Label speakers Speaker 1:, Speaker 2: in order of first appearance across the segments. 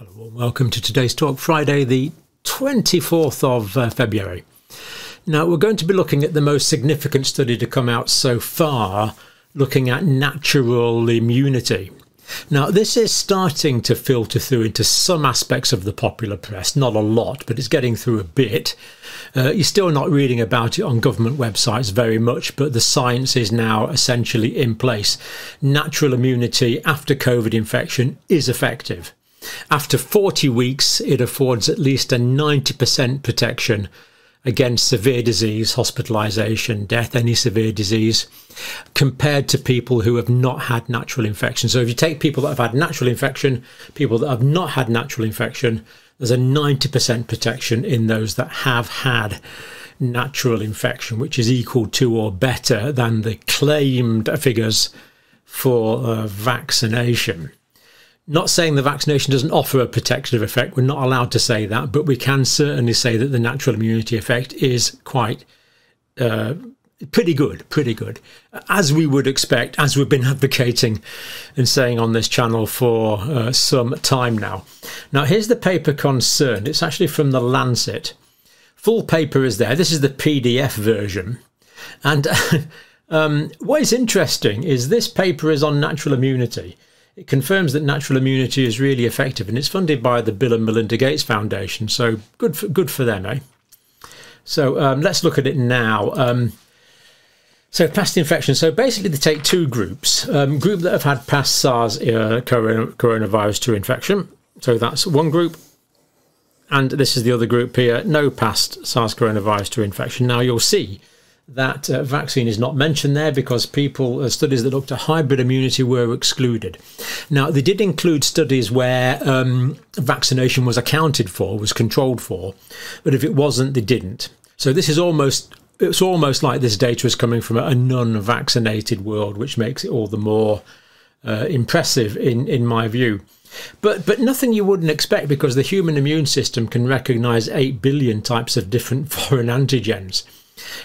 Speaker 1: Well, a warm welcome to today's talk, Friday, the 24th of uh, February. Now, we're going to be looking at the most significant study to come out so far, looking at natural immunity. Now, this is starting to filter through into some aspects of the popular press, not a lot, but it's getting through a bit. Uh, you're still not reading about it on government websites very much, but the science is now essentially in place. Natural immunity after COVID infection is effective. After 40 weeks, it affords at least a 90% protection against severe disease, hospitalization, death, any severe disease, compared to people who have not had natural infection. So if you take people that have had natural infection, people that have not had natural infection, there's a 90% protection in those that have had natural infection, which is equal to or better than the claimed figures for uh, vaccination. Not saying the vaccination doesn't offer a protective effect, we're not allowed to say that, but we can certainly say that the natural immunity effect is quite uh, pretty good, pretty good, as we would expect, as we've been advocating and saying on this channel for uh, some time now. Now, here's the paper concerned. It's actually from the Lancet. Full paper is there. This is the PDF version. And um, what is interesting is this paper is on natural immunity. It confirms that natural immunity is really effective, and it's funded by the Bill and Melinda Gates Foundation. So good, for, good for them, eh? So um, let's look at it now. Um, so past infection. So basically, they take two groups: um, group that have had past SARS uh, coronavirus 2 infection. So that's one group, and this is the other group here: no past SARS coronavirus 2 infection. Now you'll see that uh, vaccine is not mentioned there because people uh, studies that looked at hybrid immunity were excluded. Now they did include studies where um, vaccination was accounted for, was controlled for, but if it wasn't, they didn't. So this is almost it's almost like this data is coming from a non-vaccinated world, which makes it all the more uh, impressive in in my view. But but nothing you wouldn't expect because the human immune system can recognize 8 billion types of different foreign antigens.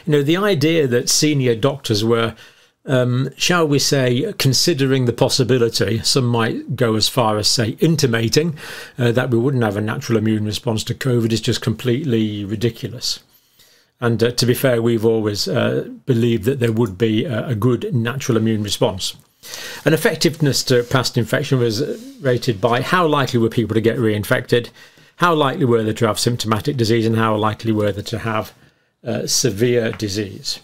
Speaker 1: You know, the idea that senior doctors were, um, shall we say, considering the possibility, some might go as far as say intimating uh, that we wouldn't have a natural immune response to COVID is just completely ridiculous. And uh, to be fair, we've always uh, believed that there would be a, a good natural immune response. An effectiveness to past infection was rated by how likely were people to get reinfected, how likely were they to have symptomatic disease, and how likely were they to have uh, severe disease.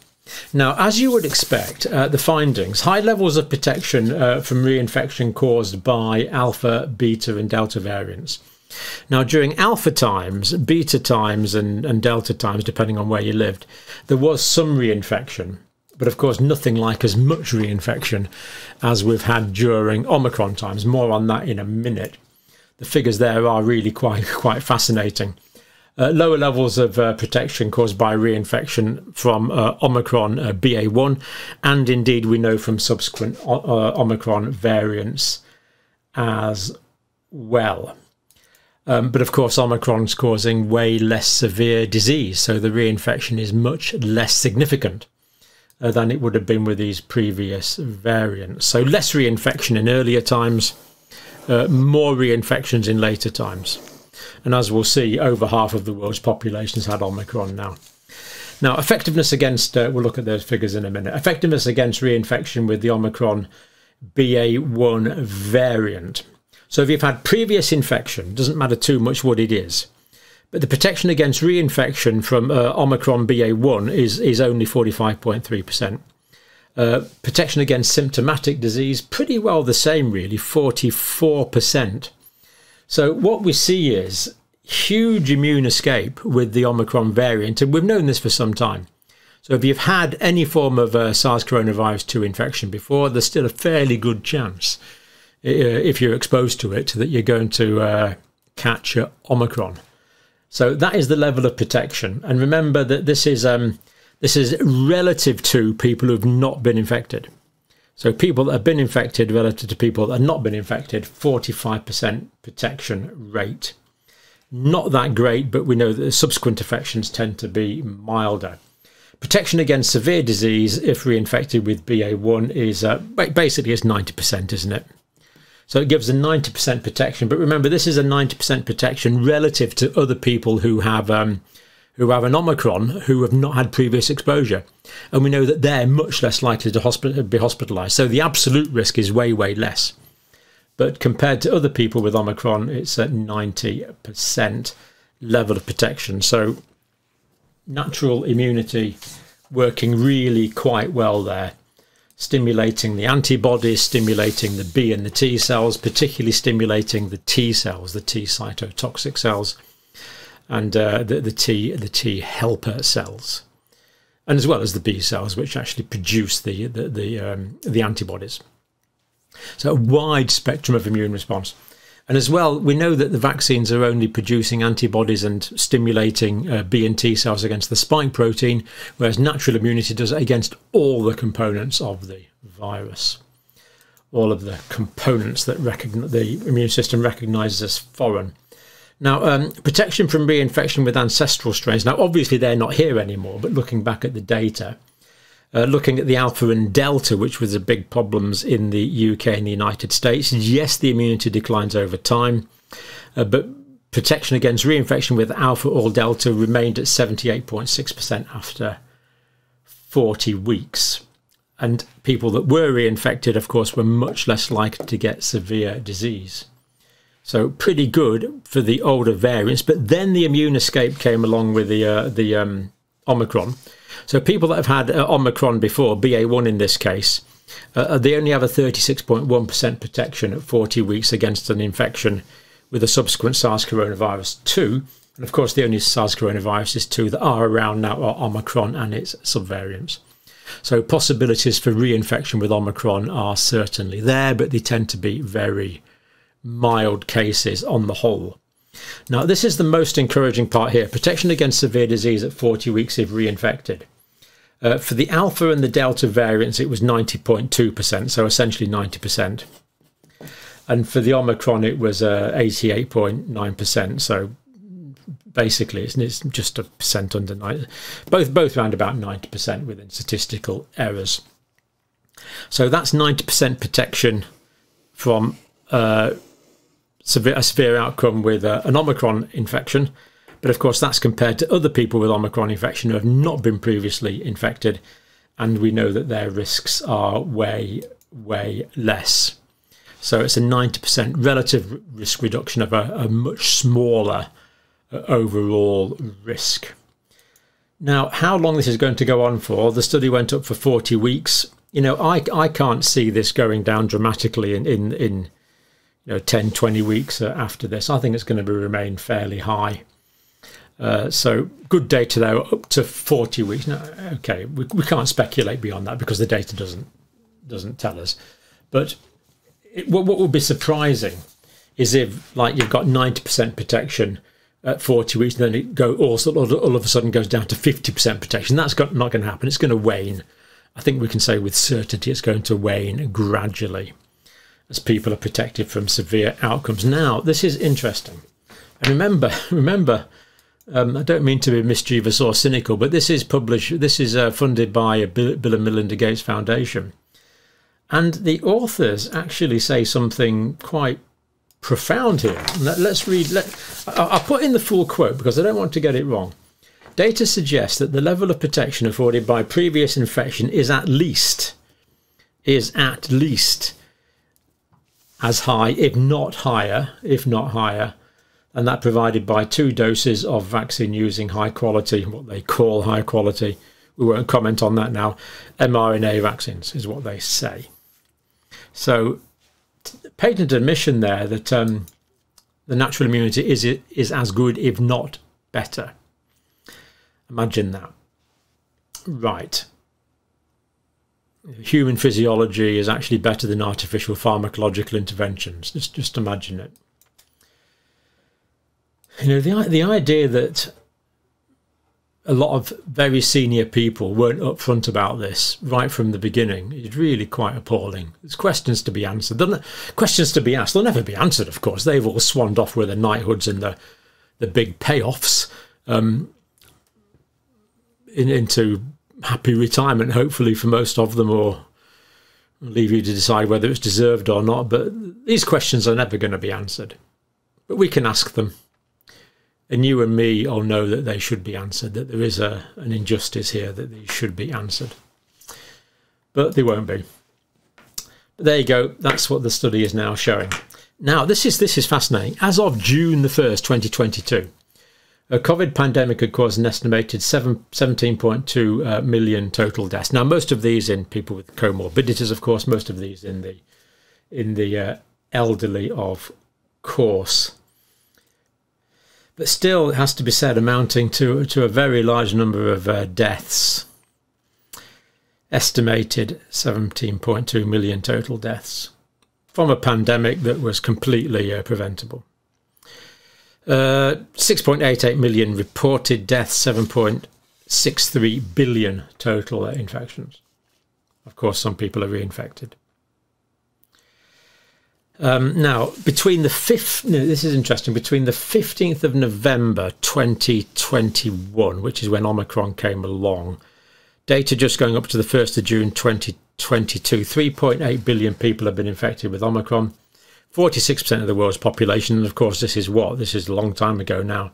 Speaker 1: Now, as you would expect, uh, the findings high levels of protection uh, from reinfection caused by alpha, beta, and delta variants. Now, during alpha times, beta times, and, and delta times, depending on where you lived, there was some reinfection, but of course, nothing like as much reinfection as we've had during Omicron times. More on that in a minute. The figures there are really quite quite fascinating. Uh, lower levels of uh, protection caused by reinfection from uh, Omicron uh, BA1, and indeed we know from subsequent uh, Omicron variants as well. Um, but of course, Omicron's causing way less severe disease, so the reinfection is much less significant uh, than it would have been with these previous variants. So less reinfection in earlier times, more reinfections in later times. And as we'll see, over half of the world's population has had Omicron now. Now, effectiveness against, uh, we'll look at those figures in a minute. Effectiveness against reinfection with the Omicron BA1 variant. So if you've had previous infection, doesn't matter too much what it is, but the protection against reinfection from uh, Omicron BA1 is, is only 45.3%. Uh, protection against symptomatic disease, pretty well the same, really, 44%. So what we see is huge immune escape with the Omicron variant, and we've known this for some time. So if you've had any form of uh, SARS coronavirus 2 infection before, there's still a fairly good chance, uh, if you're exposed to it, that you're going to uh, catch Omicron. So that is the level of protection. And remember that this is um, this is relative to people who've not been infected. So people that have been infected relative to people that have not been infected, 45% protection rate. Not that great, but we know that the subsequent infections tend to be milder. Protection against severe disease if reinfected with BA1 is uh, basically it's 90%, isn't it? So it gives a 90% protection. But remember, this is a 90% protection relative to other people who have um, who have an Omicron who have not had previous exposure. And we know that they're much less likely to hospital, be hospitalized. So the absolute risk is way, way less. But compared to other people with Omicron, it's at 90% level of protection. So natural immunity working really quite well there, stimulating the antibodies, stimulating the B and the T cells, particularly stimulating the T cells, the T cytotoxic cells and uh, the, the T the T helper cells, and as well as the B cells, which actually produce the the the, um, the antibodies. So a wide spectrum of immune response. And as well, we know that the vaccines are only producing antibodies and stimulating uh, B and T cells against the spike protein, whereas natural immunity does it against all the components of the virus, all of the components that the immune system recognizes as foreign. Now, um, protection from reinfection with ancestral strains. Now, obviously, they're not here anymore, but looking back at the data, uh, looking at the alpha and delta, which was the big problems in the UK and the United States, yes, the immunity declines over time, uh, but protection against reinfection with alpha or delta remained at 78.6% after 40 weeks. And people that were reinfected, of course, were much less likely to get severe disease. So pretty good for the older variants. But then the immune escape came along with the uh, the um, Omicron. So people that have had uh, Omicron before, BA1 in this case, uh, they only have a 36.1% protection at 40 weeks against an infection with a subsequent SARS coronavirus 2. And of course, the only SARS coronaviruses 2 that are around now are Omicron and its subvariants. So possibilities for reinfection with Omicron are certainly there, but they tend to be very mild cases on the whole. Now, this is the most encouraging part here protection against severe disease at 40 weeks if reinfected. Uh, for the alpha and the delta variants, it was 90.2%, so essentially 90%. And for the omicron, it was uh, 88.9%, so basically it's, it's just a percent under 90, both both around about 90% within statistical errors. So that's 90% protection from uh, severe, a severe outcome with uh, an Omicron infection. But of course, that's compared to other people with Omicron infection who have not been previously infected. And we know that their risks are way, way less. So it's a 90% relative risk reduction of a, a much smaller uh, overall risk. Now, how long this is going to go on for? The study went up for 40 weeks. You know, I, I can't see this going down dramatically in, in, in you know 10 20 weeks uh, after this. I think it's going to remain fairly high. Uh, so good data there up to 40 weeks. Now okay we, we can't speculate beyond that because the data doesn't doesn't tell us. But it, what, what would be surprising is if like you've got 90% protection at 40 weeks and then it go all, all of a sudden goes down to 50% protection. That's got, not going to happen. It's going to wane. I think we can say with certainty it's going to wane gradually as people are protected from severe outcomes. Now, this is interesting. And remember, remember, um, I don't mean to be mischievous or cynical, but this is published. This is uh, funded by Bill, Bill and Melinda Gates Foundation, and the authors actually say something quite profound here. Let, us read. Let, I'll put in the full quote because I don't want to get it wrong. Data suggests that the level of protection afforded by previous infection is at least is at least as high, if not higher, if not higher, and that provided by two doses of vaccine using high quality, what they call high quality. We won't comment on that now. mRNA vaccines is what they say. So, patent admission there that um, the natural immunity is is as good, if not better. Imagine that. Right human physiology is actually better than artificial pharmacological interventions. Just just imagine it. You know the the idea that a lot of very senior people weren't upfront about this right from the beginning is really quite appalling. There's questions to be answered. questions to be asked. They'll never be answered, of course. They've all swanned off with the knighthoods and the the big payoffs um, in, into happy retirement, hopefully for most of them, or leave you to decide whether it's deserved or not, but these questions are never going to be answered. But we can ask them. And you and me all know that they should be answered, that there is a, an injustice here, that these should be answered. But they won't be. But there you go. That's what the study is now showing. Now, this is this is fascinating. As of June the 1st, 2022, a COVID pandemic had caused an estimated 7, 17.2 uh, million total deaths. Now, most of these in people with comorbidities, of course, most of these in the in the uh, elderly, of course. But still, it has to be said, amounting to to a very large number of uh, deaths. Estimated 17.2 million total deaths from a pandemic that was completely uh, preventable. Uh, 6.88 million reported deaths, 7.63 billion total infections. Of course, some people are reinfected. Um, now, between the 5th, no, this is interesting, between the 15th of November 2021, which is when Omicron came along, data just going up to the 1st of June 2022, 3.8 billion people have been infected with Omicron. 46% of the world's population. And of course, this is what? This is a long time ago now.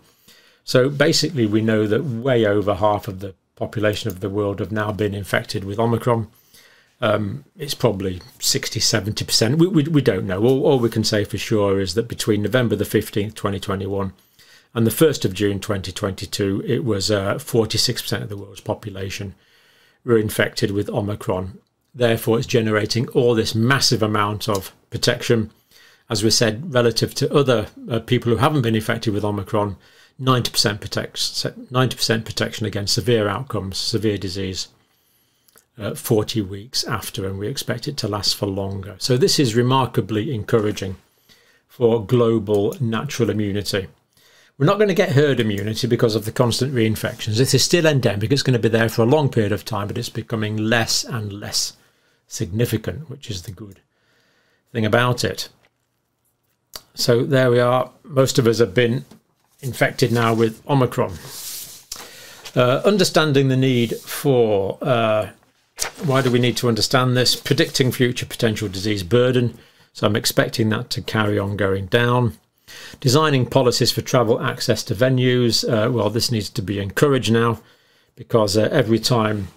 Speaker 1: So basically, we know that way over half of the population of the world have now been infected with Omicron. Um, it's probably 60, 70%. We, we, we don't know. All, all we can say for sure is that between November the 15th, 2021 and the 1st of June 2022, it was uh, 46% of the world's population were infected with Omicron. Therefore, it's generating all this massive amount of protection as we said, relative to other uh, people who haven't been infected with Omicron, 90% protects 90% protection against severe outcomes, severe disease, uh, 40 weeks after, and we expect it to last for longer. So this is remarkably encouraging for global natural immunity. We're not going to get herd immunity because of the constant reinfections. This is still endemic. It's going to be there for a long period of time, but it's becoming less and less significant, which is the good thing about it. So there we are. Most of us have been infected now with Omicron. Uh, understanding the need for uh, why do we need to understand this? Predicting future potential disease burden. So I'm expecting that to carry on going down. Designing policies for travel access to venues. Uh, well, this needs to be encouraged now because uh, every time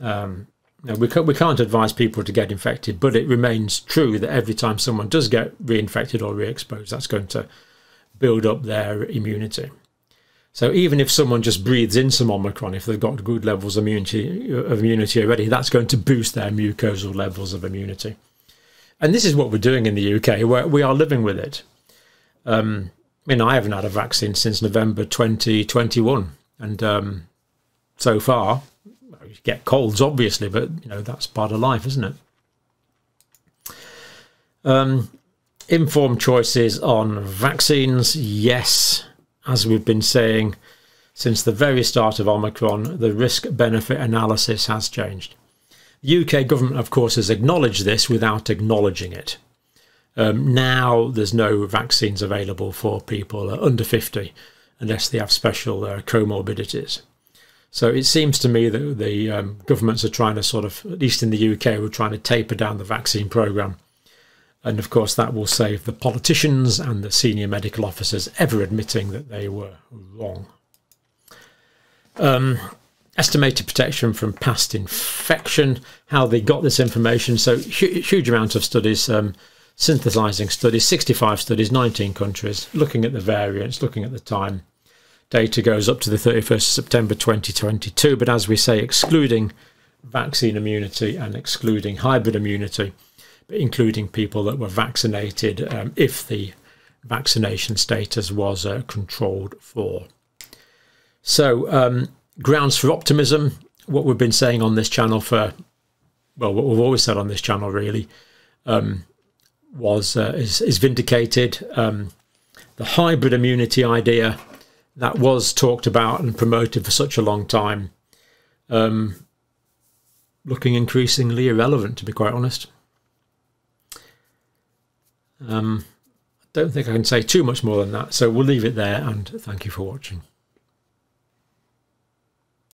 Speaker 1: um, we, can't, we can't advise people to get infected, but it remains true that every time someone does get reinfected or re-exposed, that's going to build up their immunity. So even if someone just breathes in some Omicron, if they've got good levels of immunity, of immunity already, that's going to boost their mucosal levels of immunity. And this is what we're doing in the UK, where we are living with it. Um, I mean, I haven't had a vaccine since November 2021, and um, so far you get colds, obviously, but you know that's part of life, isn't it? Um, informed choices on vaccines, yes, as we've been saying since the very start of Omicron, the risk benefit analysis has changed. The UK government, of course, has acknowledged this without acknowledging it. Um, now there's no vaccines available for people under 50 unless they have special uh, comorbidities. So it seems to me that the um, governments are trying to sort of, at least in the UK, we're trying to taper down the vaccine programme. And of course, that will save the politicians and the senior medical officers ever admitting that they were wrong. Um, estimated protection from past infection, how they got this information. So, hu huge amount of studies, um, synthesizing studies, 65 studies, 19 countries, looking at the variants, looking at the time data goes up to the 31st of September 2022, but as we say, excluding vaccine immunity and excluding hybrid immunity, but including people that were vaccinated um, if the vaccination status was uh, controlled for. So, um, grounds for optimism, what we've been saying on this channel for, well, what we've always said on this channel really, um, was uh, is, is vindicated. Um, the hybrid immunity idea that was talked about and promoted for such a long time, um, looking increasingly irrelevant, to be quite honest. Um, I don't think I can say too much more than that, so we'll leave it there and thank you for watching.